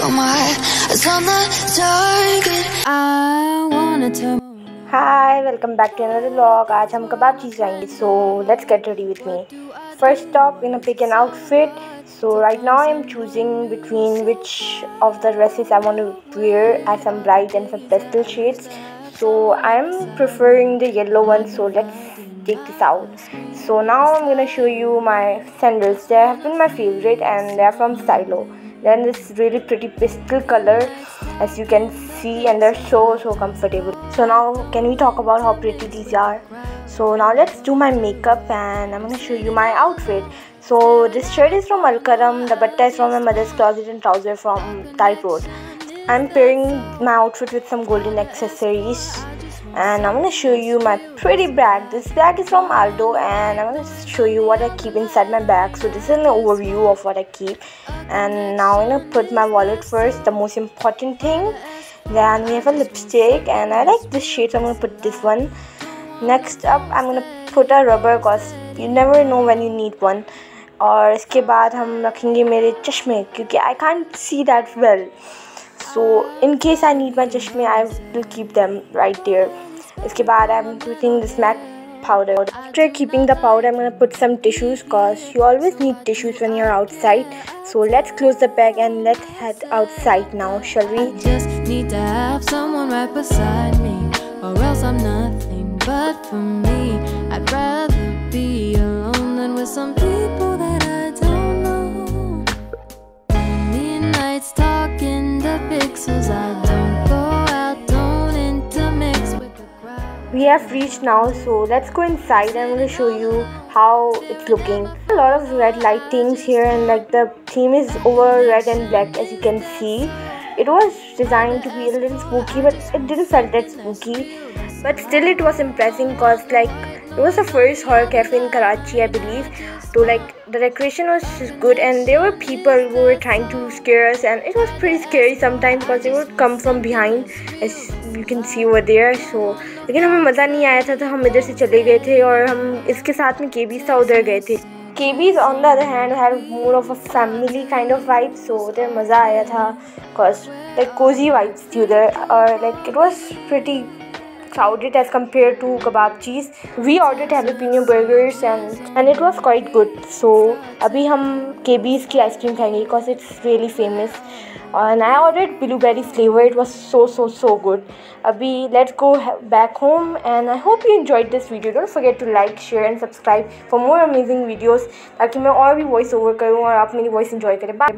Got my eyes on the target. I wanna turn. Hi welcome back to another vlog आज हम कबाब चीज़ जाएंगे so let's get ready with me first stop in a pick an outfit so right now i'm choosing between which of the dresses i want to wear as some bright and some pastel shades so i'm preferring the yellow one so let's take this out so now i'm gonna show you my sandals they have been my favorite and they are from stylo then this really pretty pastel color as you can see and they're so so comfortable. So now can we talk about how pretty these are? So now let's do my makeup and i'm going to show you my outfit. So this shirt is from Alkaram, the butter is from my mother's closet and trouser from Type Road. I'm pairing my outfit with some golden accessories and I'm gonna show you my pretty bag. This bag is from Aldo and I'm gonna show you what I keep inside my bag. So this is an overview of what I keep and now I'm gonna put my wallet first, the most important thing. Then we have a lipstick and I like this shade so I'm gonna put this one. Next up I'm gonna put a rubber cause you never know when you need one. और इसके बाद हम रखेंगे मेरे चश्मे क्योंकि I can't see that well so in case I need my chashme I will keep them right there इसके बाद I'm putting this MAC powder after keeping the powder I'm gonna put some tissues cause you always need tissues when you're outside so let's close the bag and let's head outside now shall we just need to have someone right beside me or else I'm nothing but for me I'd rather be alone than with some people We have reached now, so let's go inside. I'm going to show you how it's looking. A lot of red lightings here, and like the theme is over red and black, as you can see. It was designed to be a little spooky, but it didn't felt that spooky. But still, it was impressive because, like, it was the first horror cafe in Karachi, I believe. So, like, the decoration was good, and there were people who were trying to scare us, and it was pretty scary sometimes because they would come from behind, as you can see over there. So, again, हमें मज़ा नहीं आया था तो हम इधर से चले गए थे और हम इसके साथ उधर गए Kaybee's on the other hand had more of a family kind of vibe so there was fun. cause like cozy vibes thi udhar or like it was pretty crowded as compared to kebab cheese we ordered jalapeno burgers and and it was quite good so abhi hum KB's ki ice cream khayenge because it's really famous and I ordered blueberry flavor it was so so so good abhi let's go back home and I hope you enjoyed this video don't forget to like share and subscribe for more amazing videos ताकि मैं और भी voice over करूँ और आप मेरी voice enjoy करें bye